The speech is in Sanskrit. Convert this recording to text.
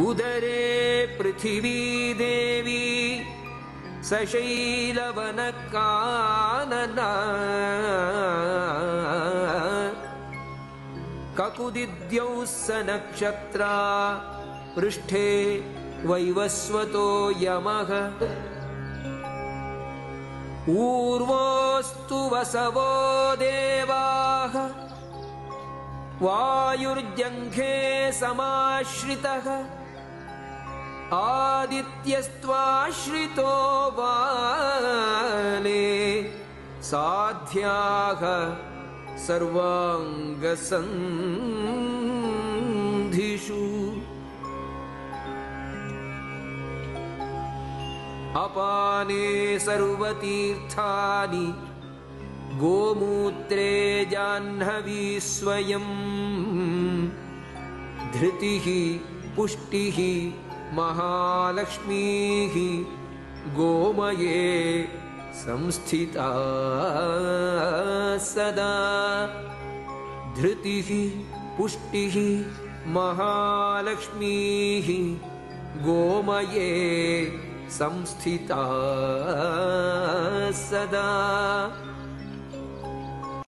उदरे पृथिवी देवी सशैलवनकानना। ककुदिद्यौ स नक्षत्रा पृष्ठे वैवस्वतो यमः। ऊर्वोऽस्तु वसवो देवाः। वायुर्जङ्घे समाश्रितः आदित्यस्त्वाश्रितो बाले साध्याः सर्वाङ्गसन्धिषु। अपाने सर्वतीर्थानि गोमूत्रे जाह्नवी स्वयम् धृतिः पुष्टिः महालक्ष्मीः गोमये संस्थिता सदा। धृतिः पुष्टिः महालक्ष्मीः गोमये संस्थिता सदा